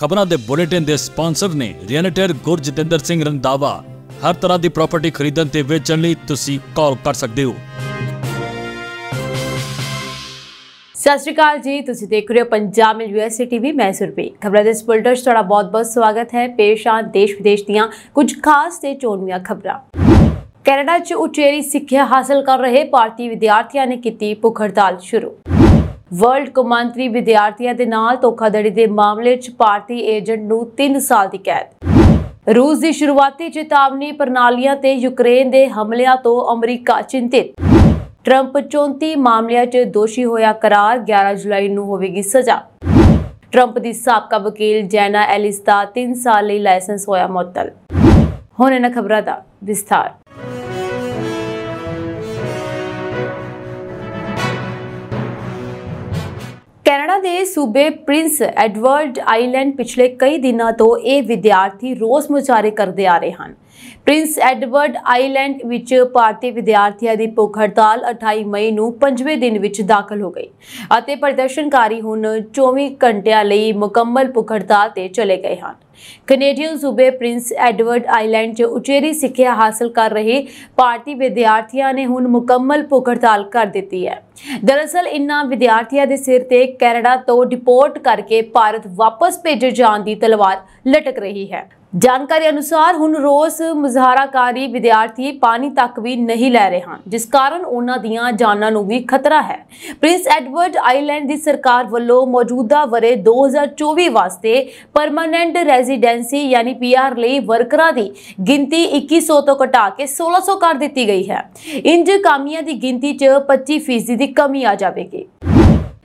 ਖਬਰਾਂ ਦੇ ਬੁਲੇਟਿਨ ਦੇ ਸਪਾਂਸਰ ਨੇ ਰੀਅਲਟਰ ਗੁਰਜਿੰਦਰ ਸਿੰਘ ਰੰਦਾਵਾ ਹਰ ਤਰ੍ਹਾਂ ਦੀ ਪ੍ਰਾਪਰਟੀ ਖਰੀਦਣ ਤੇ ਵੇਚਣ ਲਈ ਤੁਸੀਂ ਕਾਲ ਕਰ ਸਕਦੇ ਹੋ। ਸਤਿ ਸ਼੍ਰੀ ਅਕਾਲ ਜੀ, ਤੁਸੀਂ ਦੇਖ ਰਹੇ ਹੋ ਪੰਜਾਬ ਮਿਲ ਯੂਐਸਏ ਟੀਵੀ ਮੈਂ ਸੁਰਪੀ ਖਬਰਾਂ ਦੇ ਸਪੋਲਟਰ ਤੁਹਾਡਾ ਬਹੁਤ-ਬਹੁਤ ਸਵਾਗਤ ਹੈ। ਪੇਸ਼ ਆ ਦੇਸ਼ ਵਿਦੇਸ਼ ਦੀਆਂ ਕੁਝ ਖਾਸ ਤੇ ਚੋਣਵੀਆਂ ਖਬਰਾਂ। ਕੈਨੇਡਾ 'ਚ ਉਚੇਰੀ ਸਿੱਖਿਆ ਹਾਸਲ ਕਰ ਰਹੇ ਭਾਰਤੀ ਵਿਦਿਆਰਥੀਆਂ ਨੇ ਕੀਤੀ ਭੁੱਖ ਹੜਤਾਲ ਸ਼ੁਰੂ। ਵਰਲਡ ਕੌਮਾਂਤਰੀ ਵਿਦਿਆਰਥੀਆਂ ਦੇ ਨਾਲ ਧੋਖਾਧੜੀ ਦੇ ਮਾਮਲੇ 'ਚ ਭਾਰਤੀ ਏਜੰਟ ਨੂੰ 3 ਸਾਲ ਦੀ ਕੈਦ। ਰੂਸ ਦੀ ਸ਼ੁਰੂਆਤੀ ਚੇਤਾਵਨੀ ਪ੍ਰਣਾਲੀਆਂ ਤੇ ਯੂਕਰੇਨ ਦੇ ਹਮਲਿਆਂ ਤੋਂ ਅਮਰੀਕਾ ਚਿੰਤਿਤ। ਟਰੰਪ 34 ਮਾਮਲਿਆਂ 'ਚ ਦੋਸ਼ੀ ਹੋਇਆ ਕਰਾਰ 11 ਜੁਲਾਈ ਨੂੰ ਹੋਵੇਗੀ ਸਜ਼ਾ। ਟਰੰਪ ਦੀ ਸਾਬਕਾ ਵਕੀਲ ਜੈਨਾ ਐਲਿਸ ਦਾ 3 ਸਾਲ ਲਈ ਲਾਇਸੈਂਸ ਹੋਇਆ ਮੁਅੱਤਲ। ਹੁਣ ਇਹਨਾਂ ਖਬਰਾਂ ਦਾ ਵਿਸਥਾਰ। ਦੇ ਸੂਬੇ ਪ੍ਰਿੰਸ ਐਡਵਰਡ ਆਈਲੈਂਡ ਪਿਛਲੇ ਕਈ ਦਿਨਾਂ ਤੋਂ ਇਹ ਵਿਦਿਆਰਥੀ ਰੋਸ ਮੁਜ਼ਾਹਰੇ ਕਰਦੇ ਆ ਰਹੇ ਹਨ। ਪ੍ਰਿੰਸ ਐਡਵਰਡ ਆਈਲੈਂਡ ਵਿੱਚ ਭਾਰਤੀ ਵਿਦਿਆਰਥੀਆਂ ਦੀ ਭੁੱਖ ਹੜਤਾਲ 28 ਮਈ ਨੂੰ ਪੰਜਵੇਂ ਦਿਨ ਵਿੱਚ ਦਾਖਲ ਹੋ ਗਈ ਅਤੇ ਪ੍ਰਦਰਸ਼ਨਕਾਰੀ ਹੁਣ 24 ਘੰਟਿਆਂ ਲਈ ਮੁਕੰਮਲ ਭੁੱਖ ਹੜਤਾਲ ਤੇ ਚਲੇ ਗਏ ਹਨ। ਕੈਨੇਡੀਅਨ ਸੂਬੇ ਪ੍ਰਿੰਸ ਐਡਵਰਡ ਆਈਲੈਂਡ 'ਚ ਉਚੇਰੀ ਸਿੱਖਿਆ ਹਾਸਲ ਕਰ ਰਹੇ ਭਾਰਤੀ ਵਿਦਿਆਰਥੀਆਂ ਨੇ ਹੁਣ ਮੁਕੰਮਲ ਭੁੱਖ ਹੜਤਾਲ ਕਰ ਦਿੱਤੀ ਹੈ। ਦਰਅਸਲ ਇਨ੍ਹਾਂ ਵਿਦਿਆਰਥੀਆਂ ਦੇ ਸਿਰ ਤੇ ਕੈਨੇਡਾ ਤੋਂ ਡਿਪੋਰਟ ਕਰਕੇ ਭਾਰਤ ਵਾਪਸ ਭੇਜੇ ਜਾਣ ਦੀ ਤਲਵਾਰ ਲਟਕ ਰਹੀ ਹੈ। ਜਾਣਕਾਰੀ ਅਨੁਸਾਰ ਹੁਣ ਰੋਸ ਮੁਜ਼ਾਹਰਾਕਾਰੀ ਵਿਦਿਆਰਥੀ ਪਾਣੀ ਤੱਕ ਵੀ ਨਹੀਂ ਲੈ ਰਹੇ ਹਨ, ਜਿਸ ਕਾਰਨ ਉਹਨਾਂ ਦੀਆਂ ਜਾਨਾਂ ਨੂੰ ਵੀ ਖਤਰਾ ਹੈ। ਪ੍ਰਿੰਸ ਐਡਵਰਡ ਆਈਲੈਂਡ ਦੀ ਸਰਕਾਰ ਵੱਲੋਂ ਮੌਜੂਦਾ ਵਰੇ 2024 ਵਾਸਤੇ ਪਰਮਨੈਂਟ ਰੈਜ਼ੀਡੈਂਸੀ ਯਾਨੀ ਪੀਆਰ ਲਈ ਵਰਕਰਾਂ ਦੀ ਗਿਣਤੀ 2100 ਤੋਂ ਘਟਾ ਕੇ 1600 ਕਰ ਦਿੱਤੀ ਗਈ ਹੈ। ਇੰਜ ਕਾਮੀਆਂ ਦੀ ਗਿਣਤੀ 'ਚ 25% ਦੀ ਕਮੀ ਆ ਜਾਵੇਗੀ।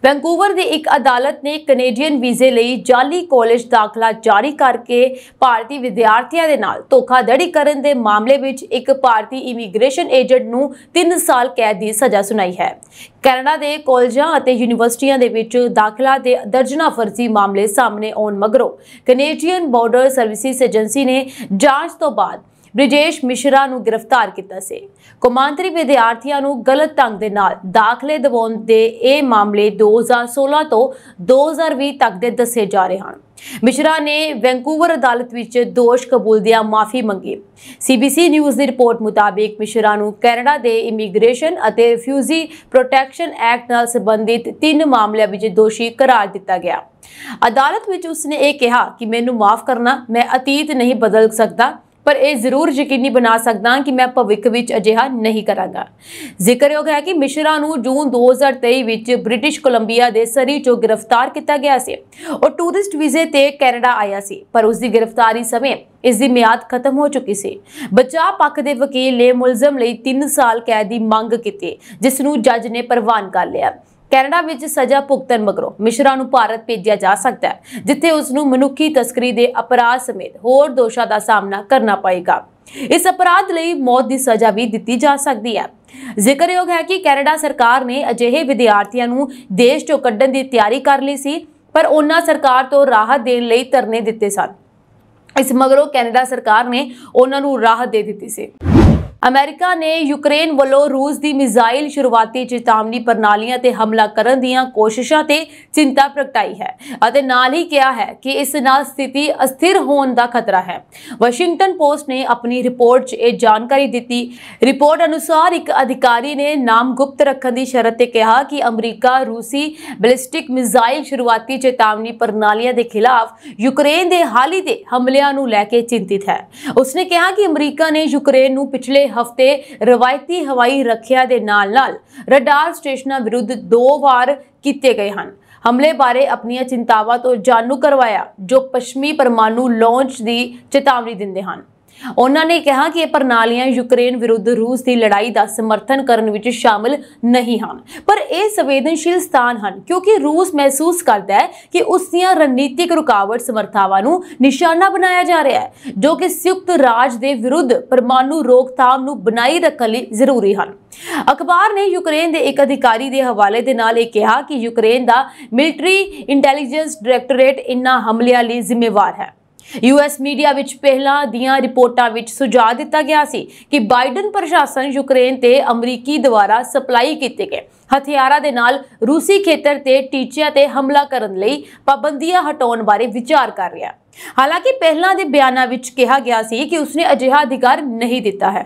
ਵੈਂਕੂਵਰ ਦੀ ਇੱਕ ਅਦਾਲਤ ਨੇ ਕੈਨੇਡੀਅਨ ਵੀਜ਼ੇ ਲਈ ਜਾਲੀ ਕਾਲਜ ਦਾਖਲਾ ਜਾਰੀ ਕਰਕੇ ਭਾਰਤੀ ਵਿਦਿਆਰਥੀਆਂ ਦੇ ਨਾਲ ਧੋਖਾਧੜੀ ਕਰਨ ਦੇ ਮਾਮਲੇ ਵਿੱਚ ਇੱਕ ਭਾਰਤੀ ਇਮੀਗ੍ਰੇਸ਼ਨ ਏਜੰਟ ਨੂੰ 3 ਸਾਲ ਕੈਦ ਦੀ ਸਜ਼ਾ ਸੁਣਾਈ ਹੈ। ਕੈਨੇਡਾ ਦੇ ਕਾਲਜਾਂ ਅਤੇ ਯੂਨੀਵਰਸਿਟੀਆਂ ਦੇ ਵਿੱਚ ਦਾਖਲਾ ਦੇ ਦਰਜਨਾ ਫਰਜ਼ੀ ਮਾਮਲੇ ਸਾਹਮਣੇ ਆਉਣ ਮਗਰੋਂ ਕੈਨੇਡੀਅਨ ਬਾਰਡਰ ਸਰਵਿਸਿਜ਼ ਏਜੰਸੀ ਨੇ ਜਾਂਚ ਤੋਂ ਬਾਅਦ ਬ੍ਰਿਜੇਸ਼ ਮਿਸ਼ਰਾ ਨੂੰ ਗ੍ਰਿਫਤਾਰ ਕੀਤਾ ਸੀ। ਕੌਮਾਂਤਰੀ ਵਿਦਿਆਰਥੀਆਂ ਨੂੰ ਗਲਤ ਢੰਗ ਦੇ ਨਾਲ ਦਾਖਲੇ ਦਿਵਾਉਣ ਦੇ ਇਹ ਮਾਮਲੇ 2016 ਤੋਂ 2020 ਤੱਕ ਦੇ ਦੱਸੇ ਜਾ ਰਹੇ ਹਨ। ਮਿਸ਼ਰਾ ਨੇ ਵੈਂਕੂਵਰ ਅਦਾਲਤ ਵਿੱਚ ਦੋਸ਼ ਕਬੂਲਦਿਆਂ ਮਾਫੀ ਮੰਗੀ। ਸੀਬੀਸੀ ਨਿਊਜ਼ ਦੀ ਰਿਪੋਰਟ ਮੁਤਾਬਿਕ ਮਿਸ਼ਰਾ ਨੂੰ ਕੈਨੇਡਾ ਦੇ ਇਮੀਗ੍ਰੇਸ਼ਨ ਅਤੇ ਰਿਫਿਊਜੀ ਪ੍ਰੋਟੈਕਸ਼ਨ ਐਕਟ ਨਾਲ ਸੰਬੰਧਿਤ ਤਿੰਨ ਮਾਮਲਿਆਂ ਵਿੱਚ ਦੋਸ਼ੀ ਕਰਾਰ ਦਿੱਤਾ ਗਿਆ। ਅਦਾਲਤ ਵਿੱਚ ਉਸਨੇ ਇਹ ਕਿਹਾ ਕਿ ਮੈਨੂੰ ਮਾਫ ਕਰਨਾ, ਮੈਂ ਅਤੀਤ ਨਹੀਂ ਬਦਲ ਸਕਦਾ। ਪਰ ਇਹ ਜ਼ਰੂਰ ਯਕੀਨੀ ਬਣਾ ਸਕਦਾ ਕਿ ਮੈਂ ਭਵਿੱਖ ਵਿੱਚ ਅਜਿਹਾ ਨਹੀਂ ਕਰਾਂਗਾ। ਜ਼ਿਕਰਯੋਗ ਹੈ ਕਿ ਮਿਸ਼ਰਾ ਨੂੰ ਜੂਨ 2023 ਵਿੱਚ ਬ੍ਰਿਟਿਸ਼ ਕੋਲੰਬੀਆ ਦੇ ਸਰੀ ਚੋਂ ਗ੍ਰਿਫਤਾਰ ਕੀਤਾ ਗਿਆ ਸੀ ਉਹ ਟੂਰਿਸਟ ਵੀਜ਼ੇ ਤੇ ਕੈਨੇਡਾ ਆਇਆ ਸੀ, ਪਰ ਉਸ ਦੀ ਗ੍ਰਿਫਤਾਰੀ ਸਮੇਂ ਇਸ ਦੀ ਮਿਆਦ ਖਤਮ ਹੋ ਚੁੱਕੀ ਸੀ। ਬਚਾਅ ਪੱਖ ਦੇ ਵਕੀਲ ਨੇ ਮੁਲਜ਼ਮ ਲਈ 3 ਸਾਲ ਕੈਦ ਦੀ ਮੰਗ ਕੀਤੀ, ਜਿਸ ਨੂੰ ਜੱਜ ਨੇ ਪ੍ਰਵਾਨ ਕਰ ਲਿਆ। ਕੈਨੇਡਾ ਵਿੱਚ ਸਜ਼ਾ ਭੁਗਤਣ ਮਗਰੋਂ ਮਿਸ਼ਰਾ ਨੂੰ ਭਾਰਤ ਭੇਜਿਆ ਜਾ ਸਕਦਾ ਹੈ, ਜਿੱਥੇ ਉਸ ਨੂੰ ਮਨੁੱਖੀ ਤਸਕਰੀ ਦੇ ਅਪਰਾਧ ਸਮੇਤ ਹੋਰ ਦੋਸ਼ਾਂ ਦਾ ਸਾਹਮਣਾ ਕਰਨਾ ਪਏਗਾ। ਇਸ ਅਪਰਾਧ ਲਈ ਮੌਤ ਦੀ ਸਜ਼ਾ ਵੀ ਦਿੱਤੀ ਜਾ ਸਕਦੀ ਹੈ। ਜ਼ਿਕਰਯੋਗ ਹੈ ਕਿ ਕੈਨੇਡਾ ਸਰਕਾਰ ਨੇ ਅਜਿਹੇ ਵਿਦਿਆਰਥੀਆਂ ਨੂੰ ਦੇਸ਼ ਚੋਂ ਕੱਢਣ ਦੀ ਤਿਆਰੀ ਕਰ ਲਈ ਸੀ, ਪਰ ਉਹਨਾਂ ਸਰਕਾਰ ਤੋਂ ਰਾਹਤ ਦੇਣ ਲਈ ਧਰਨੇ ਦਿੱਤੇ ਸਨ। ਇਸ ਮਗਰੋਂ ਕੈਨੇਡਾ ਸਰਕਾਰ ਨੇ ਉਹਨਾਂ ਨੂੰ ਰਾਹਤ ਦੇ ਦਿੱਤੀ ਸੀ। ਅਮਰੀਕਾ ਨੇ ਯੂਕਰੇਨ ਵੱਲੋਂ ਰੂਸ ਦੀ ਮਿਜ਼ਾਈਲ ਸ਼ੁਰੂਆਤੀ ਚੇਤਾਵਨੀ ਪ੍ਰਣਾਲੀਆਂ ਤੇ ਹਮਲਾ ਕਰਨ ਦੀਆਂ ਕੋਸ਼ਿਸ਼ਾਂ ਤੇ ਚਿੰਤਾ ਪ੍ਰਗਟਾਈ ਹੈ ਅਤੇ ਨਾਲ ਹੀ ਕਿਹਾ ਹੈ ਕਿ ਇਸ ਨਾਲ ਸਥਿਤੀ ਅਸਥਿਰ ਹੋਣ ਦਾ ਖਤਰਾ ਹੈ। ਵਾਸ਼ਿੰਗਟਨ ਪੋਸਟ ਨੇ ਆਪਣੀ ਰਿਪੋਰਟ 'ਚ ਇਹ ਜਾਣਕਾਰੀ ਦਿੱਤੀ। ਰਿਪੋਰਟ ਅਨੁਸਾਰ ਇੱਕ ਅਧਿਕਾਰੀ ਨੇ ਨਾਮ ਗੁਪਤ ਰੱਖਣ ਦੀ ਸ਼ਰਤ ਤੇ ਕਿਹਾ ਕਿ ਅਮਰੀਕਾ ਰੂਸੀ ਬੈਲਿਸਟਿਕ ਮਿਜ਼ਾਈਲ ਸ਼ੁਰੂਆਤੀ ਚੇਤਾਵਨੀ ਪ੍ਰਣਾਲੀਆਂ ਦੇ ਖਿਲਾਫ ਯੂਕਰੇਨ ਦੇ ਹਾਲੀ ਦੇ ਹਮਲਿਆਂ ਨੂੰ ਲੈ ਕੇ ਚਿੰਤਿਤ ਹੈ। ਉਸਨੇ ਕਿਹਾ ਕਿ ਅਮਰੀਕਾ ਨੇ ਯੂਕਰੇਨ ਨੂੰ ਪਿਛਲੇ ਹਫ਼ਤੇ ਰਵਾਇਤੀ ਹਵਾਈ ਰੱਖਿਆ ਦੇ ਨਾਲ-ਨਾਲ ਰਡਾਰ ਸਟੇਸ਼ਨਾਂ ਵਿਰੁੱਧ ਦੋ ਵਾਰ ਕੀਤੇ ਗਏ ਹਨ। ਹਮਲੇ ਬਾਰੇ ਆਪਣੀਆਂ ਚਿੰਤਾਵਾਂ ਤੋਂ ਜਾਣੂ ਕਰਵਾਇਆ, ਜੋ ਪੱਛਮੀ ਪਰਮਾਣੂ ਲਾਂਚ ਦੀ ਚੇਤਾਵਨੀ ਦਿੰਦੇ ਹਨ। ਉਹਨਾਂ ਨੇ ਕਿਹਾ ਕਿ ਇਹ ਪ੍ਰਣਾਲੀਆਂ ਯੂਕਰੇਨ ਵਿਰੁੱਧ ਰੂਸ ਦੀ ਲੜਾਈ ਦਾ ਸਮਰਥਨ ਕਰਨ ਵਿੱਚ ਸ਼ਾਮਲ ਨਹੀਂ ਹਨ। ਪਰ ਇਹ ਸੰਵੇਦਨਸ਼ੀਲ ਸਥਾਨ ਹਨ, ਕਿਉਂਕਿ ਰੂਸ ਮਹਿਸੂਸ ਕਰਦਾ ਹੈ ਕਿ ਉਸ ਦੀਆਂ ਰਣਨੀਤਿਕ ਰੁਕਾਵਟ ਸਮਰਥਾਵਾਂ ਨੂੰ ਨਿਸ਼ਾਨਾ ਬਣਾਇਆ ਜਾ ਰਿਹਾ ਹੈ, ਜੋ ਕਿ ਸੰਯੁਕਤ ਰਾਜ ਦੇ ਵਿਰੁੱਧ ਪਰਮਾਣੂ ਰੋਕਥਾਮ ਨੂੰ ਬਣਾਈ ਰੱਖਣ ਲਈ ਜ਼ਰੂਰੀ ਹਨ। ਅਖਬਾਰ ਨੇ ਯੂਕਰੇਨ ਦੇ ਇੱਕ ਅਧਿਕਾਰੀ ਦੇ ਹਵਾਲੇ ਦੇ ਨਾਲ ਇਹ ਕਿਹਾ ਕਿ ਯੂਕਰੇਨ ਦਾ ਮਿਲਟਰੀ ਇੰਟੈਲੀਜੈਂਸ ਡਾਇਰੈਕਟੋਰੇਟ ਇਨ੍ਹਾਂ ਹਮਲਿਆਂ ਲਈ ਜ਼ਿੰਮੇਵਾਰ ਹੈ। ਯੂਐਸ ਮੀਡੀਆ ਵਿੱਚ ਪਹਿਲਾਂ ਦੀਆਂ ਰਿਪੋਰਟਾਂ ਵਿੱਚ ਸੁਝਾਅ ਦਿੱਤਾ ਗਿਆ ਸੀ ਕਿ ਬਾਈਡਨ ਪ੍ਰਸ਼ਾਸਨ ਯੂਕਰੇਨ ਤੇ ਅਮਰੀਕੀ ਦੁਆਰਾ ਸਪਲਾਈ ਕੀਤੇ ਗਏ ਹਥਿਆਰਾਂ ਦੇ ਨਾਲ ਰੂਸੀ ਖੇਤਰ ਤੇ ਟੀਚਿਆਂ ਤੇ ਹਮਲਾ ਕਰਨ ਲਈ ਪਾਬੰਦੀਆਂ ਹਟਾਉਣ ਬਾਰੇ ਵਿਚਾਰ ਕਰ ਰਿਹਾ। ਹਾਲਾਂਕਿ ਪਹਿਲਾਂ ਦੇ ਬਿਆਨਾਂ ਵਿੱਚ ਕਿਹਾ ਗਿਆ ਸੀ ਕਿ ਉਸਨੇ ਅਜਿਹਾ ਅਧਿਕਾਰ ਨਹੀਂ ਦਿੱਤਾ ਹੈ।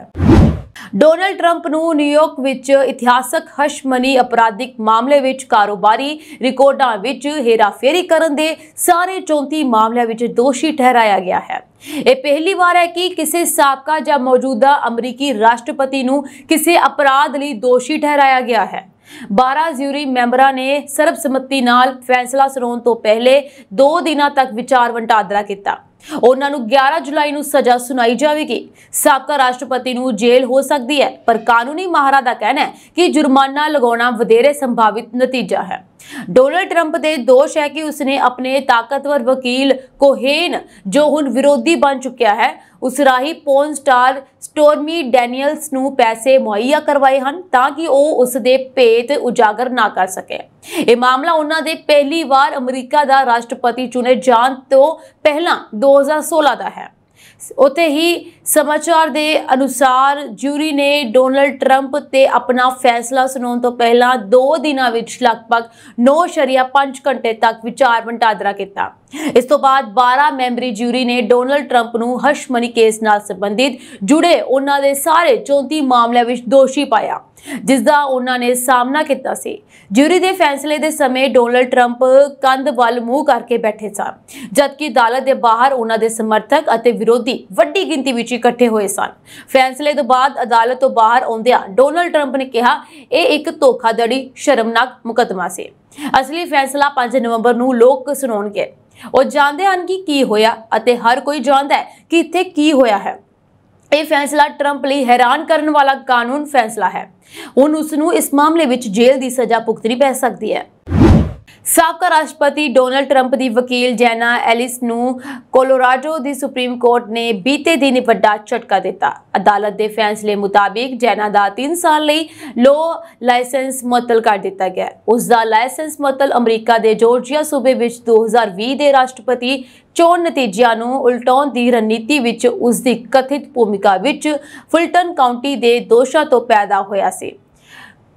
ਡੋਨਲਡ ਟਰੰਪ ਨੂੰ ਨਿਊਯਾਰਕ ਵਿੱਚ ਇਤਿਹਾਸਕ ਹਸ਼ਮਨੀ ਅਪਰਾਧਿਕ ਮਾਮਲੇ ਵਿੱਚ ਕਾਰੋਬਾਰੀ ਰਿਕਾਰਡਾਂ ਵਿੱਚ ਹੇਰਾਫੇਰੀ ਕਰਨ ਦੇ ਸਾਰੇ 34 ਮਾਮਲਿਆਂ ਵਿੱਚ ਦੋਸ਼ੀ ਠਹਿਰਾਇਆ ਗਿਆ ਹੈ। ਇਹ ਪਹਿਲੀ ਵਾਰ ਹੈ ਕਿ ਕਿਸੇ ਸਾਬਕਾ ਜਾਂ ਮੌਜੂਦਾ ਅਮਰੀਕੀ ਰਾਸ਼ਟਰਪਤੀ ਨੂੰ ਕਿਸੇ ਅਪਰਾਧ ਲਈ ਦੋਸ਼ੀ ਠਹਿਰਾਇਆ ਗਿਆ ਹੈ। 12 ਜਿਊਰੀ ਮੈਂਬਰਾਂ ਨੇ ਸਰਬਸੰਮਤੀ ਨਾਲ ਫੈਸਲਾ ਸੁਣਾਉਣ ਤੋਂ ਪਹਿਲੇ 2 ਦਿਨਾਂ ਤੱਕ ਵਿਚਾਰ ਵਟਾਂਦਰਾ ਕੀਤਾ। ਉਹਨਾਂ ਨੂੰ 11 ਜੁਲਾਈ ਨੂੰ ਸਜ਼ਾ ਸੁਣਾਈ ਜਾਵੇਗੀ। ਸਾਬਕਾ ਰਾਸ਼ਟਰਪਤੀ ਨੂੰ ਜੇਲ੍ਹ ਹੋ ਸਕਦੀ ਹੈ, ਪਰ ਕਾਨੂੰਨੀ ਮਾਹਰਾਂ ਦਾ ਕਹਿਣਾ ਹੈ ਕਿ ਜੁਰਮਾਨਾ ਲਗਾਉਣਾ ਵਧੇਰੇ ਸੰਭਾਵਿਤ ਨਤੀਜਾ ਹੈ। ਡੋਨਲਡ ਟਰੰਪ ਦੇ ਦੋਸ਼ ਹੈ ਕਿ ਉਸਨੇ ਆਪਣੇ ਤਾਕਤਵਰ ਵਕੀਲ ਕੋਹੇਨ, ਜੋ ਹੁਣ ਵਿਰੋਧੀ ਬਣ ਚੁੱਕਿਆ ਹੈ ਉਸ ਰਾਹੀਂ ਪੋਰਨ ਸਟਾਰ ਸਟੋਰਮੀ ਡੈਨੀਅਲਸ ਨੂੰ ਪੈਸੇ ਮੁਹੱਈਆ ਕਰਵਾਏ ਹਨ ਤਾਂ ਕਿ ਉਹ ਉਸ ਦੇ ਭੇਤ ਉਜਾਗਰ ਨਾ ਕਰ ਸਕੇ। ਇਹ ਮਾਮਲਾ ਉਹਨਾਂ ਦੇ ਪਹਿਲੀ ਵਾਰ ਅਮਰੀਕਾ ਦਾ ਰਾਸ਼ਟਰਪਤੀ ਚੁਣੇ ਜਾਣ ਤੋਂ ਪਹਿਲਾਂ 2016 ਦਾ ਹੈ। ਉਤੇ ਹੀ ਸਮਾਚਾਰ ਦੇ ਅਨੁਸਾਰ ਜੂਰੀ ਨੇ ਡੋਨਲਡ ਟਰੰਪ ਤੇ ਆਪਣਾ ਫੈਸਲਾ ਸੁਣਾਉਣ ਤੋਂ ਪਹਿਲਾਂ 2 ਦਿਨਾਂ ਵਿੱਚ ਲਗਭਗ 9.5 ਘੰਟੇ ਤੱਕ ਵਿਚਾਰ ਵਟਾਂਦਰਾ ਕੀਤਾ। ਇਸ ਤੋਂ ਬਾਅਦ 12 ਮੈਂਬਰੀ ਜੂਰੀ ਨੇ ਡੋਨਲਡ ਟਰੰਪ ਨੂੰ ਹਸ਼ਮਨੀ ਕੇਸ ਨਾਲ ਸੰਬੰਧਿਤ ਜੁੜੇ ਉਹਨਾਂ ਦੇ ਸਾਰੇ 34 ਮਾਮਲਿਆਂ ਵਿੱਚ ਦੋਸ਼ੀ ਪਾਇਆ। ਜਿਸ ਦਾ ਉਹਨਾਂ ਨੇ ਸਾਹਮਣਾ ਕੀਤਾ ਸੀ। ਜਿਊਰੀ ਦੇ ਫੈਸਲੇ ਦੇ ਸਮੇਂ ਡੋਨਲਡ ਟਰੰਪ ਕੰਧ ਵੱਲ ਮੂੰਹ ਕਰਕੇ ਬੈਠੇ ਸਨ, ਜਦਕਿ ਅਦਾਲਤ ਦੇ ਬਾਹਰ ਉਹਨਾਂ ਦੇ ਸਮਰਥਕ ਅਤੇ ਵਿਰੋਧੀ ਵੱਡੀ ਗਿਣਤੀ ਵਿੱਚ ਇਕੱਠੇ ਹੋਏ ਸਨ। ਫੈਸਲੇ ਤੋਂ ਬਾਅਦ ਅਦਾਲਤ ਤੋਂ ਬਾਹਰ ਆਉਂਦਿਆਂ ਡੋਨਲਡ ਟਰੰਪ ਨੇ ਕਿਹਾ, ਇਹ ਇੱਕ ਧੋਖਾਧੜੀ, ਸ਼ਰਮਨਾਕ ਮੁਕੱਦਮਾ ਸੀ। ਅਸਲੀ ਫੈਸਲਾ 5 ਨਵੰਬਰ ਨੂੰ ਲੋਕ ਸੁਣਾਉਣਗੇ। ਉਹ ਜਾਣਦੇ ਹਨ ਕਿ ਕੀ ਹੋਇਆ ਅਤੇ ਹਰ ਕੋਈ ਜਾਣਦਾ ਹੈ ਕਿ ਇੱਥੇ ਕੀ ਹੋਇਆ ਹੈ। ਇਹ ਫੈਸਲਾ ਟਰੰਪ ਲਈ ਹੈਰਾਨ ਕਰਨ ਵਾਲਾ ਕਾਨੂੰਨ ਫੈਸਲਾ ਹੈ। ਹੁਣ ਉਸ ਨੂੰ ਇਸ ਮਾਮਲੇ ਵਿੱਚ ਜੇਲ੍ਹ ਦੀ ਸਜ਼ਾ ਭੁਗਤਣੀ ਪੈ ਸਕਦੀ ਹੈ। ਸਾਬਕਾ ਰਾਸ਼ਟਰਪਤੀ ਡੋਨਲਡ ਟਰੰਪ ਦੀ ਵਕੀਲ ਜੈਨਾ ਐਲਿਸ ਨੂੰ ਕੋਲੋਰਾਡੋ ਦੀ ਸੁਪਰੀਮ ਕੋਰਟ ਨੇ ਬੀਤੇ ਦਿਨ ਵੱਡਾ ਝਟਕਾ ਦਿੱਤਾ। ਅਦਾਲਤ ਦੇ ਫੈਸਲੇ ਮੁਤਾਬਿਕ ਜੈਨਾ ਦਾ 3 ਸਾਲ ਲਈ ਲੋ ਲਾਇਸੈਂਸ ਮੁਅੱਤਲ ਕਰ ਦਿੱਤਾ ਗਿਆ ਉਸ ਦਾ ਲਾਇਸੈਂਸ ਮੁਅੱਤਲ ਅਮਰੀਕਾ ਦੇ ਜਾਰਜੀਆ ਸੂਬੇ ਵਿੱਚ 2020 ਦੇ ਰਾਸ਼ਟਰਪਤੀ ਚੋਣ ਨਤੀਜਿਆਂ ਨੂੰ ਉਲਟਾਉਣ ਦੀ ਰਣਨੀਤੀ ਵਿੱਚ ਉਸ ਦੀ ਕਥਿਤ ਭੂਮਿਕਾ ਵਿੱਚ ਫੁਲਟਨ ਕਾਉਂਟੀ ਦੇ ਦੋਸ਼ਾਂ ਤੋਂ ਪੈਦਾ ਹੋਇਆ ਸੀ।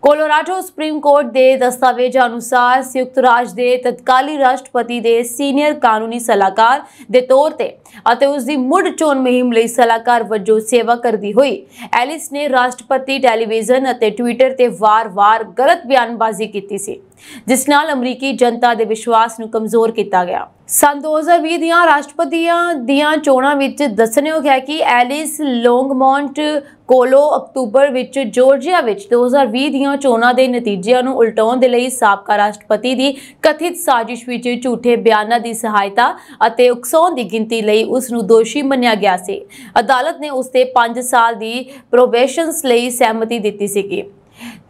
ਕੋਲੋਰਾਡੋ ਸੁਪਰੀਮ ਕੋਰਟ ਦੇ ਦਸਤਾਵੇਜ਼ਾਂ ਅਨੁਸਾਰ ਸੰਯੁਕਤ ਰਾਜ ਦੇ ਤਤਕਾਲੀ ਰਾਸ਼ਟਰਪਤੀ ਦੇ ਸੀਨੀਅਰ ਕਾਨੂੰਨੀ ਸਲਾਹਕਾਰ ਦੇ ਤੌਰ ਤੇ ਅਤੇ ਉਸ ਦੀ ਮੁੱਢ ਚੋਣ ਮੁਹਿੰਮ ਲਈ ਸਲਾਹਕਾਰ ਵਜੋਂ ਸੇਵਾ ਕਰਦੀ ਹੋਈ, ਐਲਿਸ ਨੇ ਰਾਸ਼ਟਰਪਤੀ ਟੈਲੀਵਿਜ਼ਨ ਅਤੇ ਟਵਿੱਟਰ ਤੇ ਵਾਰ-ਵਾਰ ਗਲਤ ਬਿਆਨਬਾਜ਼ੀ ਕੀਤੀ ਸੀ। ਜਿਸ ਨਾਲ ਅਮਰੀਕੀ ਜਨਤਾ ਦੇ ਵਿਸ਼ਵਾਸ ਨੂੰ ਕਮਜ਼ੋਰ ਕੀਤਾ ਗਿਆ। ਸਨ 2020 ਦੀਆਂ ਰਾਸ਼ਟਰਪਤੀਆਂ ਦੀਆਂ ਚੋਣਾਂ ਵਿੱਚ ਦੱਸਣਯੋਗ ਹੈ ਕਿ ਐਲਿਸ ਲੋਂਗਮੌਂਟ ਕੋਲੋ ਅਕਤੂਬਰ ਵਿੱਚ ਜਾਰਜੀਆ ਵਿੱਚ 2020 ਦੀਆਂ ਚੋਣਾਂ ਦੇ ਨਤੀਜਿਆਂ ਨੂੰ ਉਲਟਾਉਣ ਦੇ ਲਈ ਸਾਬਕਾ ਰਾਸ਼ਟਰਪਤੀ ਦੀ ਕਥਿਤ ਸਾਜ਼ਿਸ਼ ਵਿੱਚ ਝੂਠੇ ਬਿਆਨਾਂ ਦੀ ਸਹਾਇਤਾ ਅਤੇ ਉਕਸਾਉਣ ਦੀ ਗਿਣਤੀ ਲਈ ਉਸ ਨੂੰ ਦੋਸ਼ੀ ਮੰਨਿਆ ਗਿਆ ਸੀ। ਅਦਾਲਤ ਨੇ ਉਸ ਤੇ 5 ਸਾਲ ਦੀ ਪ੍ਰੋਬੇਸ਼ਨਸ ਲਈ ਸਹਿਮਤੀ ਦਿੱਤੀ ਸੀਗੀ।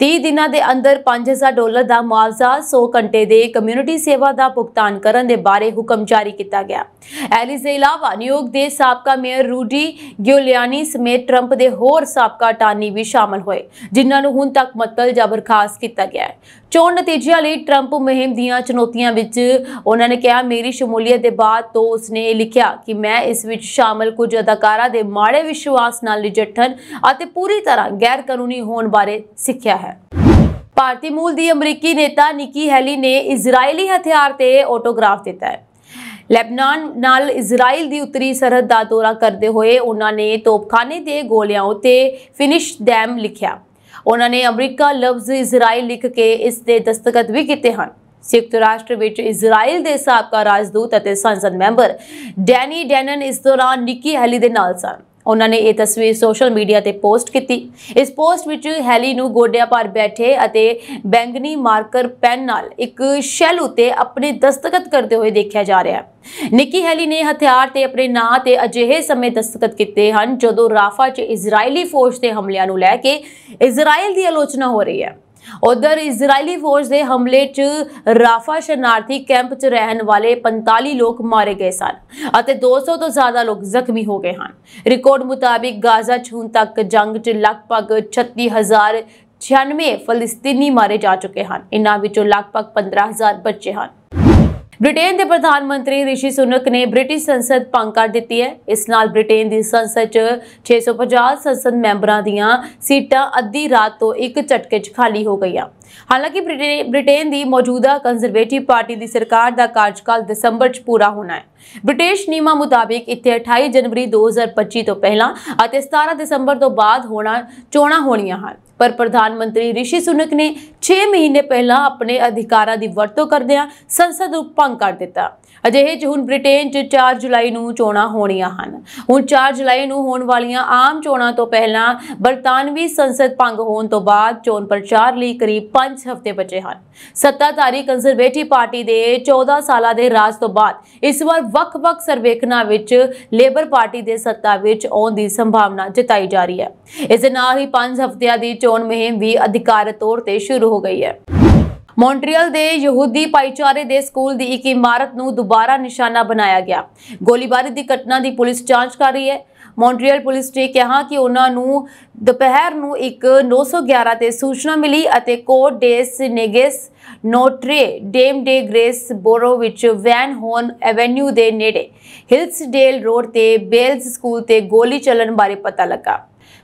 30 ਦਿਨਾਂ ਦੇ ਅੰਦਰ 5000 ਡਾਲਰ ਦਾ ਮੁਆਵਜ਼ਾ 100 ਘੰਟੇ ਦੇ ਕਮਿਊਨਿਟੀ ਸੇਵਾ ਦਾ ਭੁਗਤਾਨ ਕਰਨ ਦੇ ਬਾਰੇ ਹੁਕਮ ਜਾਰੀ ਕੀਤਾ ਗਿਆ। ਐਲਿਸ ਦੇ ਇਲਾਵਾ ਨਿਊਯਾਰਕ ਦੇ ਸਾਬਕਾ ਮੇਅਰ ਰੂਡੀ ਗਿਓਲਿਆਨੀ ਸਮੇਤ ਟਰੰਪ ਦੇ ਹੋਰ ਸਾਬਕਾ ਟਾਨੀ ਵੀ ਸ਼ਾਮਲ ਹੋਏ, ਜਿਨ੍ਹਾਂ ਨੂੰ ਹੁਣ ਤੱਕ ਮਤਲ ਜਾਂ ਬਰਖਾਸਤ ਕੀਤਾ ਗਿਆ ਹੈ। ਚੋਣ ਨਤੀਜਿਆਂ ਲਈ ਟਰੰਪ ਮੁਹਿੰਮ ਦੀਆਂ ਚੁਣੌਤੀਆਂ ਵਿੱਚ ਉਹਨਾਂ ਨੇ ਕਿਹਾ, ਮੇਰੀ ਸ਼ਮੂਲੀਅਤ ਦੇ ਬਾਅਦ ਤੋਂ ਉਸਨੇ ਇਹ ਲਿਖਿਆ ਕਿ ਮੈਂ ਇਸ ਵਿੱਚ ਸ਼ਾਮਲ ਕੁਝ ਅਦਾਕਾਰਾਂ ਦੇ ਮਾੜੇ ਵਿਸ਼ਵਾਸ ਨਾਲ ਨਜਿੱਠਣ ਅਤੇ ਪੂਰੀ ਤਰ੍ਹਾਂ ਗੈਰ ਕਾਨੂੰਨੀ ਹੋਣ ਬਾਰੇ ਸਿੱਖਿਆ ਹੈ। ਭਾਰਤੀ ਮੂਲ ਦੀ ਅਮਰੀਕੀ ਨੇਤਾ ਨਿੱਕੀ ਹੈਲੀ ਨੇ ਇਜ਼ਰਾਈਲੀ ਹਥਿਆਰ ਤੇ ਆਟੋਗ੍ਰਾਫ ਦਿੱਤਾ ਹੈ। ਲੈਬਨਾਨ ਨਾਲ ਇਜ਼ਰਾਈਲ ਦੀ ਉੱਤਰੀ ਸਰਹੱਦ ਦਾ ਦੌਰਾ ਕਰਦੇ ਹੋਏ ਉਹਨਾਂ ਨੇ ਤੋਪਖਾਨੇ ਦੇ ਗੋਲਿਆਂ ਉਤੇ ਫਿਨਿਸ਼ ਡੈਮ ਲਿਖਿਆ। ਉਹਨਾਂ ਨੇ ਅਮਰੀਕਾ ਲਫ਼ਜ਼ ਇਜ਼ਰਾਈਲ ਲਿਖ ਕੇ ਇਸ ਦੇ ਦਸਤਖਤ ਵੀ ਕੀਤੇ ਹਨ। ਸੰਯੁਕਤ ਰਾਸ਼ਟਰ ਵਿੱਚ ਇਜ਼ਰਾਈਲ ਦੇ ਸਾਬਕਾ ਰਾਜਦੂਤ ਅਤੇ ਸੰਸਦ ਮੈਂਬਰ ਡੈਨੀ ਡੈਨਨ ਇਸ ਦੌਰਾਨ ਨਿੱਕੀ ਹੈਲੀ ਦੇ ਨਾਲ ਸਨ। ਉਹਨਾਂ ਨੇ ਇਹ ਤਸਵੀਰ ਸੋਸ਼ਲ ਮੀਡੀਆ ਤੇ ਪੋਸਟ ਕੀਤੀ। ਇਸ ਪੋਸਟ ਵਿੱਚ ਹੈਲੀ ਨੂੰ ਗੋਡਿਆਂ ਪਰ ਬੈਠੇ ਅਤੇ ਬੈਂਗਨੀ ਮਾਰਕਰ ਪੈਨ ਨਾਲ ਇੱਕ ਸ਼ੈਲ ਉਤੇ ਆਪਣੇ ਦਸਤਖਤ ਕਰਦੇ ਹੋਏ ਦੇਖਿਆ ਜਾ ਰਿਹਾ ਹੈ। ਨਿੱਕੀ ਹੈਲੀ ਨੇ ਹਥਿਆਰ ਤੇ ਆਪਣੇ ਨਾਂ ਤੇ ਅਜਿਹੇ ਸਮੇਂ ਦਸਤਖਤ ਕੀਤੇ ਹਨ ਜਦੋਂ ਰਾਫਾ 'ਚ ਇਜ਼ਰਾਈਲੀ ਫੌਜ ਦੇ ਹਮਲਿਆਂ ਨੂੰ ਲੈ ਕੇ ਇਜ਼ਰਾਈਲ ਦੀ ਆਲੋਚਨਾ ਹੋ ਰਹੀ ਹੈ। ਉਧਰ ਇਜ਼ਰਾਈਲੀ ਫੌਜ ਦੇ ਹਮਲੇ 'ਚ ਰਾਫਾ ਸ਼ਰਨਾਰਥੀ ਕੈਂਪ 'ਚ ਰਹਿਣ ਵਾਲੇ 45 ਲੋਕ ਮਾਰੇ ਗਏ ਸਨ ਅਤੇ 200 ਤੋਂ ਜ਼ਿਆਦਾ ਲੋਕ ਜ਼ਖਮੀ ਹੋ ਗਏ ਹਨ। ਰਿਕਾਰਡ ਮੁਤਾਬਿਕ ਗਾਜ਼ਾ 'ਚ ਹੁਣ ਤੱਕ ਜੰਗ 'ਚ ਲਗਭਗ 36096 ਫਲਸਤੀਨੀ ਮਾਰੇ ਜਾ ਚੁੱਕੇ ਹਨ। ਇਨ੍ਹਾਂ ਵਿੱਚੋਂ ਲਗਭਗ 15000 ਬੱਚੇ ਹਨ। ਬ੍ਰਿਟੇਨ ਦੇ ਪ੍ਰਧਾਨ ਮੰਤਰੀ ਰਿਸ਼ੀ ਸੁਨਕ ਨੇ ਬ੍ਰਿਟਿਸ਼ ਸੰਸਦ ਭੰਗ ਕਰ ਦਿੱਤੀ ਹੈ। ਇਸ ਨਾਲ ਬ੍ਰਿਟੇਨ ਦੀ ਸੰਸਦ 'ਚ 650 ਸੰਸਦ ਮੈਂਬਰਾਂ ਦੀਆਂ ਸੀਟਾਂ ਅੱਧੀ ਰਾਤ ਤੋਂ ਇੱਕ ਝਟਕੇ 'ਚ ਖਾਲੀ ਹੋ ਗਈਆਂ। ਹਾਲਾਂਕਿ ਬ੍ਰਿਟੇ- ਬ੍ਰਿਟੇਨ ਦੀ ਮੌਜੂਦਾ ਕੰਜ਼ਰਵੇਟਿਵ ਪਾਰਟੀ ਦੀ ਸਰਕਾਰ ਦਾ ਕਾਰਜਕਾਲ ਦਸੰਬਰ 'ਚ ਪੂਰਾ ਹੋਣਾ ਹੈ। ਬ੍ਰਿਟਿਸ਼ ਨਿਯਮਾਂ ਮੁਤਾਬਿਕ ਇੱਥੇ 28 ਜਨਵਰੀ 2025 ਤੋਂ ਪਹਿਲਾਂ ਅਤੇ 17 ਦਸੰਬਰ ਤੋਂ ਬਾਅਦ ਹੋਣਾ, ਚੋਣਾਂ ਹੋਣੀਆਂ ਹਨ। ਪਰ ਪ੍ਰਧਾਨ ਮੰਤਰੀ ਰਿਸ਼ੀ ਸੁਨਕ ਨੇ 6 ਮਹੀਨੇ ਪਹਿਲਾਂ ਆਪਣੇ ਅਧਿਕਾਰਾਂ ਦੀ ਵਰਤੋਂ ਕਰਦਿਆਂ ਸੰਸਦ ਨੂੰ ਭੰਗ ਕਰ ਦਿੱਤਾ। ਅਜਿਹੇ 'ਚ ਹੁਣ ਬ੍ਰਿਟੇਨ 'ਚ 4 ਜੁਲਾਈ ਨੂੰ ਚੋਣਾਂ ਹੋਣੀਆਂ ਹਨ। ਹੁਣ 4 ਜੁਲਾਈ ਨੂੰ ਹੋਣ ਵਾਲੀਆਂ ਆਮ ਚੋਣਾਂ ਤੋਂ ਪਹਿਲਾਂ ਬਰਤਾਨਵੀ ਸੰਸਦ ਭੰਗ ਹੋਣ ਤੋਂ ਬਾਅਦ ਚੋਣ ਪ੍ਰਚਾਰ ਲਈ ਕਰੀਬ 5 ਹਫ਼ਤੇ ਬਚੇ ਹਨ। ਸੱਤਾਧਾਰੀ ਕੰਜ਼ਰਵੇਟਿਵ ਪਾਰਟੀ ਦੇ 14 ਸਾਲਾਂ ਦੇ ਰਾਜ ਤੋਂ ਬਾਅਦ ਇਸ ਵਾਰ ਵੱਖ-ਵੱਖ ਸਰਵੇਖਣਾਂ ਵਿੱਚ ਲੇਬਰ ਪਾਰਟੀ ਦੇ ਸੱਤਾ ਵਿੱਚ ਆਉਣ ਦੀ ਸੰਭਾਵਨਾ ਜਤਾਈ ਜਾ ਰਹੀ ਹੈ। ਇਸ ਦੇ ਨਾਲ ਹੀ 5 ਹਫ਼ਤਿਆਂ ਦੀ ਚੋਣ ਮੁਹਿੰਮ ਵੀ ਅਧਿਕਾਰਤ ਤੌਰ ਤੇ ਸ਼ੁਰੂ ਹੋ ਗਈ ਹੈ। ਮੌਂਟਰੀਅਲ ਦੇ ਯਹੂਦੀ ਭਾਈਚਾਰੇ ਦੇ ਸਕੂਲ ਦੀ ਇੱਕ ਇਮਾਰਤ ਨੂੰ ਦੁਬਾਰਾ ਨਿਸ਼ਾਨਾ ਬਣਾਇਆ ਗਿਆ। ਗੋਲੀਬਾਰੀ ਦੀ ਘਟਨਾ ਦੀ ਪੁਲਿਸ ਜਾਂਚ ਕਰ ਰਹੀ ਹੈ। ਮੌਂਟਰੀਅਲ ਪੁਲਿਸ ਨੇ ਕਿਹਾ ਕਿ ਉਹਨਾਂ ਨੂੰ ਦੁਪਹਿਰ ਨੂੰ ਇੱਕ 911 ਤੇ ਸੂਚਨਾ ਮਿਲੀ ਅਤੇ Cote des Neiges Notre Dame de Grace borough ਵਿੱਚ ਵੈਨ ਹੋਨ ਐਵੇਨਿਊ ਦੇ ਨੇੜੇ ਹਿਲਸਡੇਲ ਰੋਡ ਤੇ ਬੇਲਜ਼ ਸਕੂਲ ਤੇ ਗੋਲੀ ਚੱਲਣ ਬਾਰੇ ਪਤਾ ਲੱਗਾ।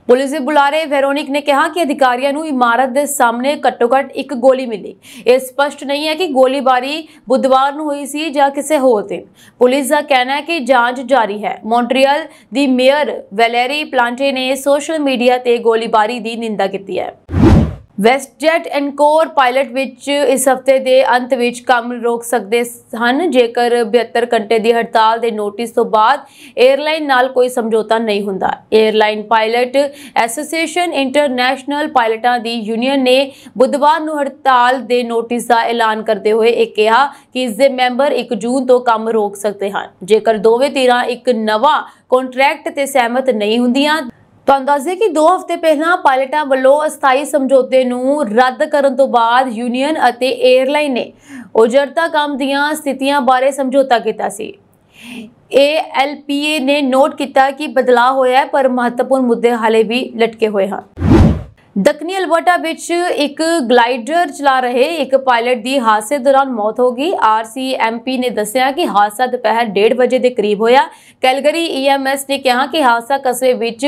ਪੁਲਿਸ ਦੇ ਬੁਲਾਰੇ ਵੈਰੋਨਿਕ ਨੇ ਕਿਹਾ ਕਿ ਅਧਿਕਾਰੀਆਂ ਨੂੰ ਇਮਾਰਤ ਦੇ ਸਾਹਮਣੇ ਘੱਟੋ-ਘੱਟ ਇੱਕ ਗੋਲੀ ਮਿਲੀ। ਇਹ ਸਪਸ਼ਟ ਨਹੀਂ ਹੈ ਕਿ ਗੋਲੀਬਾਰੀ ਬੁੱਧਵਾਰ ਨੂੰ ਹੋਈ ਸੀ ਜਾਂ ਕਿਸੇ ਹੋਰ ਦਿਨ। ਪੁਲਿਸ ਦਾ ਕਹਿਣਾ ਹੈ ਕਿ ਜਾਂਚ ਜਾਰੀ ਹੈ। ਮੌਂਟਰੀਅਲ ਦੀ ਮੇਅਰ ਵੈਲੇਰੀ ਪਲਾਂਟੇ ਨੇ ਸੋਸ਼ਲ ਮੀਡੀਆ ਤੇ ਗੋਲੀਬਾਰੀ ਦੀ ਨਿੰਦਾ ਕੀਤੀ ਹੈ। ਵੈਸਟਜੈਟ ਐਨਕੋਰ ਪਾਇਲਟ ਵਿੱਚ ਇਸ ਹਫ਼ਤੇ ਦੇ ਅੰਤ ਵਿੱਚ ਕੰਮ ਰੋਕ ਸਕਦੇ ਹਨ। ਜੇਕਰ 72 ਘੰਟੇ ਦੀ ਹੜਤਾਲ ਦੇ ਨੋਟਿਸ ਤੋਂ ਬਾਅਦ 에ਅਰਲਾਈਨ ਨਾਲ ਕੋਈ ਸਮਝੌਤਾ ਨਹੀਂ ਹੁੰਦਾ। 에ਅਰਲਾਈਨ ਪਾਇਲਟ ਐਸੋਸੀਏਸ਼ਨ ਇੰਟਰਨੈਸ਼ਨਲ ਪਾਇਲਟਾਂ ਦੀ ਯੂਨੀਅਨ ਨੇ ਬੁੱਧਵਾਰ ਨੂੰ ਹੜਤਾਲ ਦੇ ਨੋਟਿਸ ਦਾ ਐਲਾਨ ਕਰਦੇ ਹੋਏ ਇਹ ਕਿਹਾ ਕਿ ਇਸ ਦੇ ਮੈਂਬਰ 1 ਜੂਨ ਤੋਂ ਕੰਮ ਰੋਕ ਸਕਦੇ ਹਨ। ਜੇਕਰ ਦੋਵੇਂ ਧਿਰਾਂ ਇੱਕ ਨਵਾਂ ਕੰਟਰੈਕਟ ਤੇ ਸਹਿਮਤ ਨਹੀਂ ਹੁੰਦੀਆਂ ਤੁਹਾਨੂੰ ਦੱਸ ਦਈਏ ਕਿ 2 ਹਫ਼ਤੇ ਪਹਿਲਾਂ ਪਾਇਲਟਾਂ ਵੱਲੋਂ ਅਸਥਾਈ ਸਮਝੌਤੇ ਨੂੰ ਰੱਦ ਕਰਨ ਤੋਂ ਬਾਅਦ ਯੂਨੀਅਨ ਅਤੇ 에ਅਰਲਾਈਨ ਨੇ ਉਜਰਤਾ ਕੰਮ ਦੀਆਂ ਸਥਿਤੀਆਂ ਬਾਰੇ ਸਮਝੌਤਾ ਕੀਤਾ ਸੀ। ALPA ਨੇ ਨੋਟ ਕੀਤਾ ਕਿ ਬਦਲਾਅ ਹੋਇਆ ਪਰ ਮਹੱਤਵਪੂਰਨ ਮੁੱਦੇ ਹਾਲੇ ਵੀ ਲਟਕੇ ਹੋਏ ਹਨ। ਦੱਖਣੀ ਅਲਬਰਟਾ ਵਿੱਚ ਇੱਕ ਗਲਾਈਡਰ ਚਲਾ ਰਹੇ ਇੱਕ ਪਾਇਲਟ ਦੀ ਹਾਦਸੇ ਦੌਰਾਨ ਮੌਤ ਹੋ ਗਈ। ਆਰਸੀਐਮਪੀ ਨੇ ਦੱਸਿਆ ਕਿ ਹਾਦਸਾ ਦੁਪਹਿਰ 1:30 ਵਜੇ ਦੇ ਕਰੀਬ ਹੋਇਆ। ਕੈਲਗਰੀ ਈਐਮਐਸ ਨੇ ਕਿਹਾ ਕਿ ਹਾਦਸਾ ਕਸਬੇ ਵਿੱਚ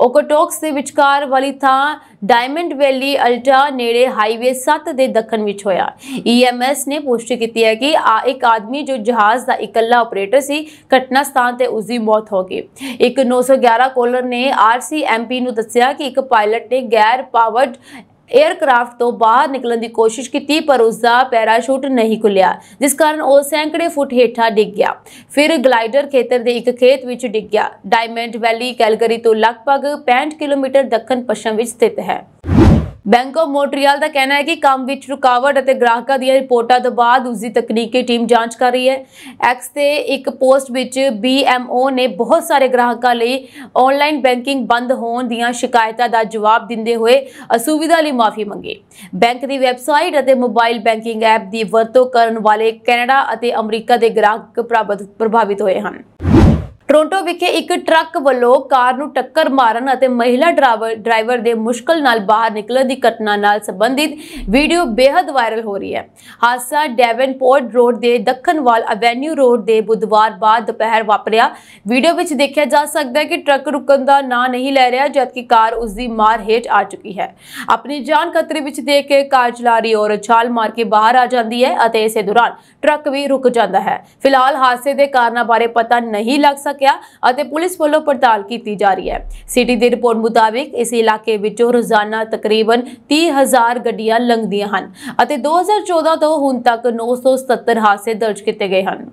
ਓਕੋਟੋਕਸ ਦੇ ਵਿਚਕਾਰ ਵਾਲੀ ਥਾਂ ਡਾਇਮੰਡ ਵੈਲੀ ਅਲਟਾ ਨੇੜੇ ਹਾਈਵੇ 7 ਦੇ ਦੱਖਣ ਵਿੱਚ ਹੋਇਆ। ਈਐਮਐਸ ਨੇ ਪੁਸ਼ਟੀ ਕੀਤੀ ਹੈ ਕਿ ਆ ਇੱਕ ਆਦਮੀ ਜੋ ਜਹਾਜ਼ ਦਾ ਇਕੱਲਾ ਆਪਰੇਟਰ ਸੀ, ਘਟਨਾ ਸਥਾਨ ਤੇ ਉਸ ਦੀ ਮੌਤ ਹੋ ਗਈ। ਇੱਕ 911 ਕਾਲਰ ਨੇ ਆਰਸੀਐਮਪੀ ਨੂੰ ਦੱਸਿਆ ਕਿ ਇੱਕ ਪਾਇਲਟ ਨੇ ਗੈਰ ਪਾਵਰਡ 에ਅਰਕ੍ਰਾਫਟ ਤੋਂ ਬਾਹਰ ਨਿਕਲਣ ਦੀ ਕੋਸ਼ਿਸ਼ ਕੀਤੀ, ਪਰ ਉਸ ਦਾ ਪੈਰਾਸ਼ੂਟ ਨਹੀਂ ਖੁੱਲਿਆ ਜਿਸ ਕਾਰਨ ਉਹ ਸੈਂਕੜੇ ਫੁੱਟ ਹੇਠਾਂ ਡਿੱਗ ਗਿਆ। ਫਿਰ ਗਲਾਈਡਰ ਖੇਤਰ ਦੇ ਇੱਕ ਖੇਤ ਵਿੱਚ ਡਿੱਗ ਗਿਆ। ਡਾਇਮੰਡ ਵੈਲੀ ਕੈਲਗਰੀ ਤੋਂ ਲਗਭਗ 65 ਕਿਲੋਮੀਟਰ ਦੱਖਣ ਪੱਛਮ ਵਿੱਚ ਸਥਿਤ ਹੈ। ਬੈਂਕ ਆਫ ਮੋਂਟਰੀਅਲ ਦਾ ਕਹਿਣਾ ਹੈ ਕਿ ਕੰਮ ਵਿੱਚ ਰੁਕਾਵਟ ਅਤੇ ਗ੍ਰਾਹਕਾਂ ਦੀਆਂ ਰਿਪੋਰਟਾਂ ਤੋਂ ਬਾਅਦ ਉਸ ਦੀ ਤਕਨੀਕੀ ਟੀਮ ਜਾਂਚ ਕਰ ਰਹੀ ਹੈ। ਐਕਸ ਤੇ ਇੱਕ ਪੋਸਟ ਵਿੱਚ BMO ਨੇ ਬਹੁਤ ਸਾਰੇ ਗ੍ਰਾਹਕਾਂ ਲਈ ਆਨਲਾਈਨ ਬੈਂਕਿੰਗ ਬੰਦ ਹੋਣ ਦੀਆਂ ਸ਼ਿਕਾਇਤਾਂ ਦਾ ਜਵਾਬ ਦਿੰਦੇ ਹੋਏ ਅਸੁਵਿਧਾ ਲਈ ਮਾਫੀ ਮੰਗੀ। ਬੈਂਕ ਦੀ ਵੈਬਸਾਈਟ ਅਤੇ ਮੋਬਾਈਲ ਬੈਂਕਿੰਗ ਐਪ ਦੀ ਵਰਤੋਂ ਕਰਨ ਵਾਲੇ ਕੈਨੇਡਾ ਅਤੇ ਅਮਰੀਕਾ ਦੇ ਗ੍ਰਾਹਕ ਪ੍ਰਭਾਵਿਤ ਪ੍ਰਭਾਵਿਤ ਹੋਏ ਹਨ। ਟੋਰਾਂਟੋ ਵਿਖੇ ਇੱਕ ਟਰੱਕ ਵੱਲੋਂ ਕਾਰ ਨੂੰ ਟੱਕਰ ਮਾਰਨ ਅਤੇ ਮਹਿਲਾ ਡਰਾਈਵਰ ਡਰਾਈਵਰ ਦੇ ਮੁਸ਼ਕਲ ਨਾਲ ਬਾਹਰ ਨਿਕਲਣ ਦੀ ਘਟਨਾ ਨਾਲ ਸੰਬੰਧਿਤ ਵੀਡੀਓ ਬੇहद ਵਾਇਰਲ ਹੋ ਰਹੀ ਹੈ। ਹਾਦਸਾ ਡੈਵਨਪੋਰਟ ਰੋਡ ਦੇ ਦੱਖਣ ਵੱਲ ਐਵੇਨਿਊ ਰੋਡ ਦੇ ਬੁੱਧਵਾਰ ਬਾਅਦ ਦੁਪਹਿਰ ਵਾਪਰਿਆ। ਵੀਡੀਓ ਵਿੱਚ ਦੇਖਿਆ ਜਾ ਸਕਦਾ ਹੈ ਕਿ ਟਰੱਕ ਰੁਕਣ ਦਾ ਨਾਂ ਨਹੀਂ ਲੈ ਰਿਹਾ, ਜਦਕਿ ਕਾਰ ਉਸ ਦੀ ਮਾਰ ਹੇਠ ਆ ਚੁੱਕੀ ਹੈ। ਆਪਣੀ ਜਾਨ ਖਤਰੇ ਵਿੱਚ ਦੇਖ ਕੇ ਕਾਰ ਚਲਾ ਰਹੀ ਔਰ ਛਾਲ ਮਾਰ ਕੇ ਬਾਹਰ ਆ ਜਾਂਦੀ ਹੈ ਅਤੇ ਇਸੇ ਦੌਰਾਨ ਟਰੱਕ ਵੀ ਰੁਕ ਜਾਂਦਾ ਹੈ। ਫਿਲਹਾਲ ਹਾਦਸੇ ਦੇ ਕਾਰਨਾਂ ਬਾਰੇ ਪਤਾ ਨਹੀਂ ਲੱਗ ਸਕਦਾ ਸਕਿਆ ਅਤੇ ਪੁਲਿਸ ਵੱਲੋਂ ਪੜਤਾਲ ਕੀਤੀ ਜਾ ਰਹੀ ਹੈ। ਸਿਟੀ ਦੀ ਰਿਪੋਰਟ ਮੁਤਾਬਿਕ ਇਸ ਇਲਾਕੇ ਵਿੱਚੋਂ ਰੋਜ਼ਾਨਾ ਤਕਰੀਬਨ 30000 ਗੱਡੀਆਂ ਲੰਘਦੀਆਂ ਹਨ ਅਤੇ 2014 ਤੋਂ ਹੁਣ ਤੱਕ 977 ਹਾਦਸੇ ਦਰਜ ਕੀਤੇ ਗਏ ਹਨ।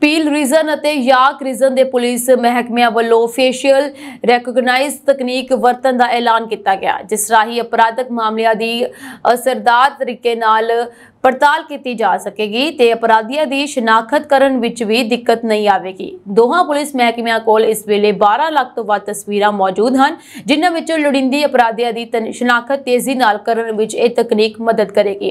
ਪੀਲ ਰੀਜਨ ਅਤੇ ਯਾਕ ਰੀਜਨ ਦੇ ਪੁਲਿਸ ਮਹਿਕਮਿਆਂ ਵੱਲੋਂ ਫੇਸ਼ੀਅਲ ਰੈਕਗਨਾਈਜ਼ ਤਕਨੀਕ ਵਰਤਣ ਦਾ ਐਲਾਨ ਕੀਤਾ ਗਿਆ, ਜਿਸ ਰਾਹੀਂ ਅਪਰਾਧਕ ਮਾਮਲਿਆਂ ਦੀ ਅਸਰਦਾਰ ਤਰੀਕੇ ਨਾਲ ਪੜਤਾਲ ਕੀਤੀ ਜਾ ਸਕੇਗੀ ਤੇ ਅਪਰਾਧੀਆਂ ਦੀ ਸ਼ਨਾਖਤ ਕਰਨ ਵਿੱਚ ਵੀ ਦਿੱਕਤ ਨਹੀਂ ਆਵੇਗੀ। ਦੋਹਾਂ ਪੁਲਿਸ ਮਹਿਕਮਿਆਂ ਕੋਲ ਇਸ ਵੇਲੇ 12 ਲੱਖ ਤੋਂ ਵੱਧ ਤਸਵੀਰਾਂ ਮੌਜੂਦ ਹਨ, ਜਿਨ੍ਹਾਂ ਵਿੱਚੋਂ ਲੋੜੀਂਦੀ ਅਪਰਾਧੀਆਂ ਦੀ ਸ਼ਨਾਖਤ ਤੇਜ਼ੀ ਨਾਲ ਕਰਨ ਵਿੱਚ ਇਹ ਤਕਨੀਕ ਮਦਦ ਕਰੇਗੀ।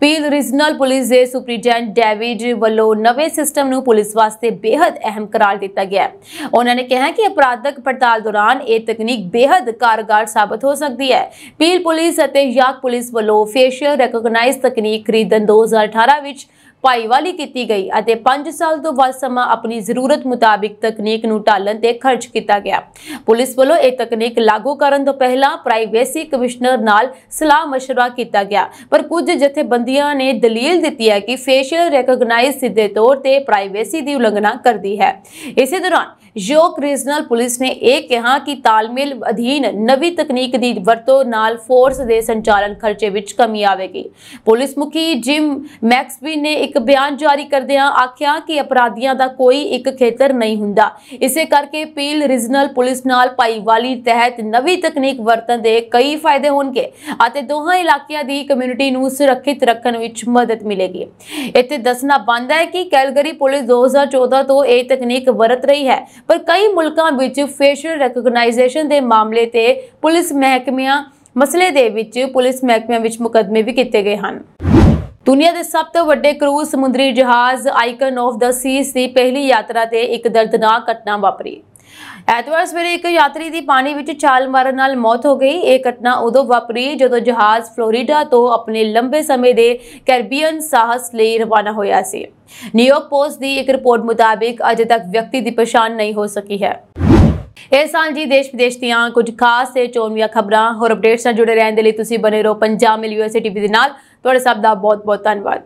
ਪੀਲ ਰੀਜਨਲ ਪੁਲਿਸ ਦੇ ਸੁਪਰੀਡੈਂਟ ਡੇਵਿਡ ਵੱਲੋਂ ਨਵੇਂ ਸਿਸਟਮ ਨੂੰ ਪੁਲਿਸ ਵਾਸਤੇ ਬੇहद ਅਹਿਮ ਕਰਾਰ ਦਿੱਤਾ ਗਿਆ ਉਹਨਾਂ ਨੇ ਕਿਹਾ ਕਿ ਅਪਰਾਧਕ ਪੜਤਾਲ ਦੌਰਾਨ ਇਹ ਤਕਨੀਕ ਬੇहद ਕਾਰਗਰ ਸਾਬਤ ਹੋ ਸਕਦੀ ਹੈ। ਪੀਲ ਪੁਲਿਸ ਅਤੇ ਯਾਕ ਪੁਲਿਸ ਵੱਲੋਂ ਫੇਸ਼ੀਅਲ ਰੈਕਗਨਾਈਜ਼ ਤਕਨੀਕ ਖਰੀਦਣ 2018 ਵਿੱਚ ਭਾਈਵਾਲੀ ਕੀਤੀ ਗਈ ਅਤੇ 5 ਸਾਲ ਤੋਂ ਵੱਧ ਸਮਾਂ ਆਪਣੀ ਜ਼ਰੂਰਤ ਮੁਤਾਬਿਕ ਤਕਨੀਕ ਨੂੰ ਢਾਲਣ ਤੇ ਖਰਚ ਕੀਤਾ ਗਿਆ। ਪੁਲਿਸ ਵੱਲੋਂ ਇਹ ਤਕਨੀਕ ਲਾਗੂ ਕਰਨ ਤੋਂ ਪਹਿਲਾਂ ਪ੍ਰਾਈਵੇਸੀ ਕਮਿਸ਼ਨਰ ਨਾਲ ਸਲਾਹ ਮਸ਼ਵਰਾ ਕੀਤਾ ਗਿਆ। ਪਰ ਕੁਝ ਜਥੇਬੰਦੀਆਂ ਨੇ ਦਲੀਲ ਦਿੱਤੀ ਹੈ ਕਿ ਫੇਸ਼ੀਅਲ ਰੈਕਗਨਾਈਜ਼ ਸਿੱਧੇ ਤੌਰ ਤੇ ਪ੍ਰਾਈਵੇਸੀ ਦੀ ਉਲੰਘਣਾ ਕਰਦੀ ਹੈ। ਇਸੇ ਦੌਰਾਨ ਯੋਕ ਰੀਜਨਲ ਪੁਲਿਸ ਨੇ ਇਹ ਕਿਹਾ ਕਿ ਤਾਲਮੇਲ ਅਧੀਨ ਨਵੀਂ ਤਕਨੀਕ ਦੀ ਵਰਤੋਂ ਨਾਲ ਫੋਰਸ ਦੇ ਸੰਚਾਲਨ ਖਰਚੇ ਵਿੱਚ ਕਮੀ ਆਵੇਗੀ। ਪੁਲਿਸ ਮੁਖੀ ਜਿਮ ਮੈਕਸਵੀ ਨੇ ਇੱਕ ਬਿਆਨ ਜਾਰੀ ਕਰਦਿਆਂ ਆਖਿਆ ਕਿ ਅਪਰਾਧੀਆਂ ਦਾ ਕੋਈ ਇੱਕ ਖੇਤਰ ਨਹੀਂ ਹੁੰਦਾ। ਇਸੇ ਕਰਕੇ ਪੀਲ ਰੀਜਨਲ ਪੁਲਿਸ ਨਾਲ ਭਾਈਵਾਲੀ ਤਹਿਤ ਨਵੀਂ ਤਕਨੀਕ ਵਰਤਣ ਦੇ ਕਈ ਫਾਇਦੇ ਹੋਣਗੇ ਅਤੇ ਦੋਹਾਂ ਇਲਾਕਿਆਂ ਦੀ ਕਮਿਊਨਿਟੀ ਨੂੰ ਸੁਰੱਖਿਅਤ ਰੱਖਣ ਵਿੱਚ ਮਦਦ ਮਿਲੇਗੀ। ਇੱਥੇ ਦੱਸਣਾ ਬੰਦ ਹੈ ਕਿ ਕੈਲਗਰੀ ਪੁਲਿਸ 2014 ਤੋਂ ਇਹ ਤਕਨੀਕ ਵਰਤ ਰਹੀ ਹੈ, ਪਰ ਕਈ ਮੁਲਕਾਂ ਵਿੱਚ ਫੇਸ਼ੀਅਲ ਰੈਕਗਨਾਈਜੇਸ਼ਨ ਦੇ ਮਾਮਲੇ ਤੇ ਪੁਲਿਸ ਮਹਿਕਮਿਆਂ, ਮਸਲੇ ਦੇ ਵਿੱਚ ਪੁਲਿਸ ਮਹਿਕਮਿਆਂ ਵਿੱਚ ਮੁਕੱਦਮੇ ਵੀ ਕੀਤੇ ਗਏ ਹਨ। ਦੁਨੀਆ ਦੇ ਸਭ ਤੋਂ ਵੱਡੇ ਕਰੂਜ਼ ਸਮੁੰਦਰੀ ਜਹਾਜ਼ ਆਈਕਨ ਆਫ ਦ ਸੀਸ ਦੀ ਪਹਿਲੀ ਯਾਤਰਾ ਤੇ ਇੱਕ ਦਰਦਨਾਕ ਘਟਨਾ ਵਾਪਰੀ। ਐਤਵਾਰ ਸਵੇਰੇ ਇੱਕ ਯਾਤਰੀ ਦੀ ਪਾਣੀ ਵਿੱਚ ਛਾਲ ਮਾਰਨ ਨਾਲ ਮੌਤ ਹੋ ਗਈ। ਇਹ ਘਟਨਾ ਉਦੋਂ ਵਾਪਰੀ ਜਦੋਂ ਜਹਾਜ਼ ਫਲੋਰੀਡਾ ਤੋਂ ਆਪਣੇ ਲੰਬੇ ਸਮੇਂ ਦੇ ਕੈਰਬੀਅਨ ਸਾਹਸ ਲਈ ਰਵਾਨਾ ਹੋਇਆ ਸੀ। ਨਿਊਯਾਰਕ ਪੋਸਟ ਦੀ ਇੱਕ ਰਿਪੋਰਟ ਮੁਤਾਬਿਕ ਅਜੇ ਤੱਕ ਵਿਅਕਤੀ ਦੀ ਪਛਾਣ ਨਹੀਂ ਹੋ ਸਕੀ ਹੈ। ਇਹ ਸਨ ਜੀ ਦੇਸ਼ ਵਿਦੇਸ਼ ਦੀਆਂ ਕੁਝ ਖਾਸ ਤੇ ਚੋਣਵੀਆਂ ਖਬਰਾਂ, ਹੋਰ ਅਪਡੇਟਸ ਨਾਲ ਜੁੜੇ ਰਹਿਣ ਦੇ ਲਈ ਤੁਸੀਂ ਬਨੇ ਰਹੋ ਪੰਜਾਬ ਮਿਲ ਯੂਐਸਏ ਟੀਵੀ ਦੇ ਨਾਲ। ਤੁਹਾਡੇ ਸਭ ਦਾ ਬਹੁਤ ਬਹੁਤ ਧੰਨਵਾਦ।